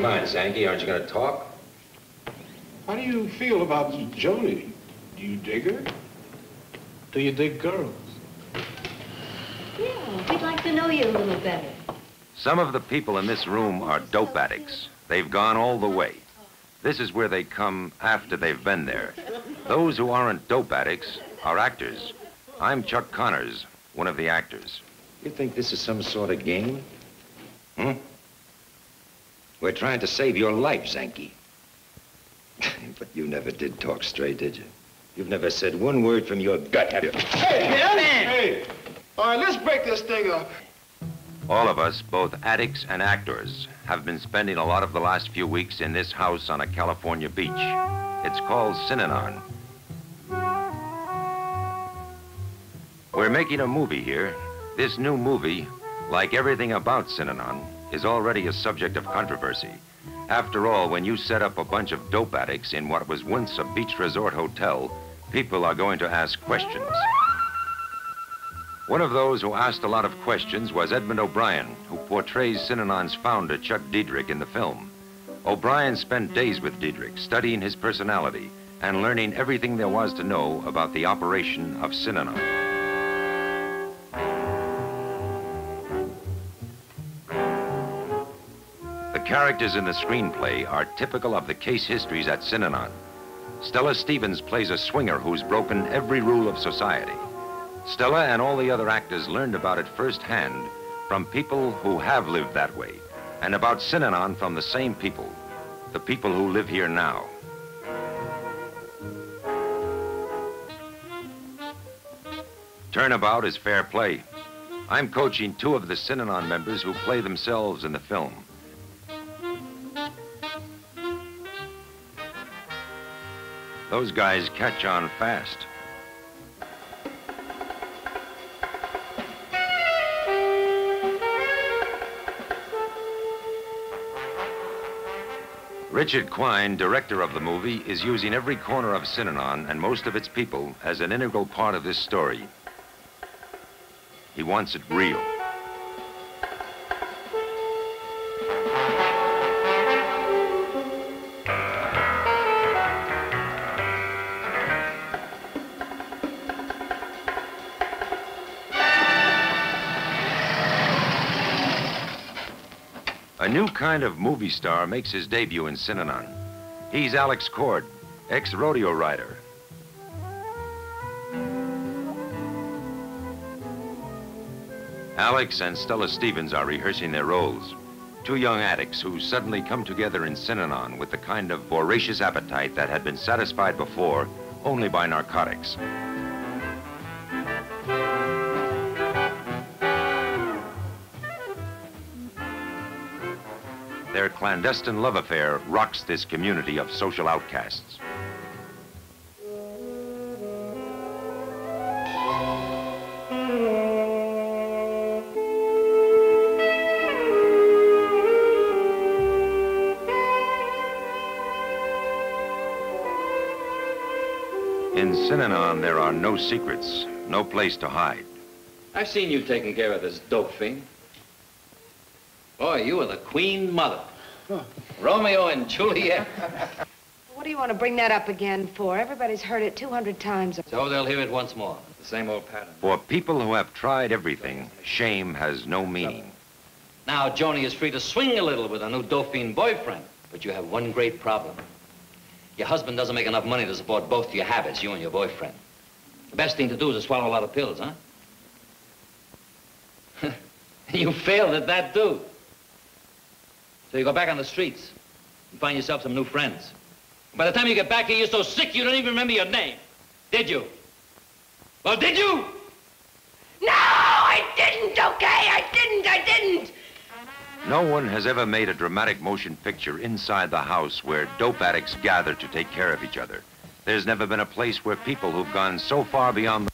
Come on, Zankie, aren't you going to talk? How do you feel about Joni? Do you dig her? Do you dig girls? Yeah, we'd like to know you a little better. Some of the people in this room are dope addicts. They've gone all the way. This is where they come after they've been there. Those who aren't dope addicts are actors. I'm Chuck Connors, one of the actors. You think this is some sort of game? Hmm? We're trying to save your life, Zankie. but you never did talk straight, did you? You've never said one word from your gut, have you? Hey, man! Hey! All right, let's break this thing up. All of us, both addicts and actors, have been spending a lot of the last few weeks in this house on a California beach. It's called Synanon. We're making a movie here. This new movie, like everything about Synanon, is already a subject of controversy. After all, when you set up a bunch of dope addicts in what was once a beach resort hotel, people are going to ask questions. One of those who asked a lot of questions was Edmond O'Brien, who portrays Synanon's founder, Chuck Dederich, in the film. O'Brien spent days with Dederich, studying his personality and learning everything there was to know about the operation of Synanon. The characters in the screenplay are typical of the case histories at Synanon. Stella Stevens plays a swinger who's broken every rule of society. Stella and all the other actors learned about it firsthand from people who have lived that way, and about Synanon from the same people, the people who live here now. Turnabout is fair play. I'm coaching two of the Synanon members who play themselves in the film. Those guys catch on fast. Richard Quine, director of the movie, is using every corner of Synanon and most of its people as an integral part of this story. He wants it real. A new kind of movie star makes his debut in Synanon. He's Alex Cord, ex-rodeo rider. Alex and Stella Stevens are rehearsing their roles. Two young addicts who suddenly come together in Synanon with the kind of voracious appetite that had been satisfied before only by narcotics. Their clandestine love affair rocks this community of social outcasts. In Synanon, there are no secrets, no place to hide. I've seen you taking care of this dope fiend. Boy, you were the queen mother. Romeo and Juliet. What do you want to bring that up again for? Everybody's heard it 200 times. So they'll hear it once more. The same old pattern. For people who have tried everything, shame has no meaning. Now, Joni is free to swing a little with a new Dauphine boyfriend. But you have one great problem. Your husband doesn't make enough money to support both your habits, you and your boyfriend. The best thing to do is to swallow a lot of pills, huh? you failed at that, too. So you go back on the streets and find yourself some new friends. By the time you get back here, you're so sick you don't even remember your name. Did you? Well, did you? No, I didn't, okay? I didn't, I didn't. No one has ever made a dramatic motion picture inside the house where dope addicts gather to take care of each other. There's never been a place where people who've gone so far beyond the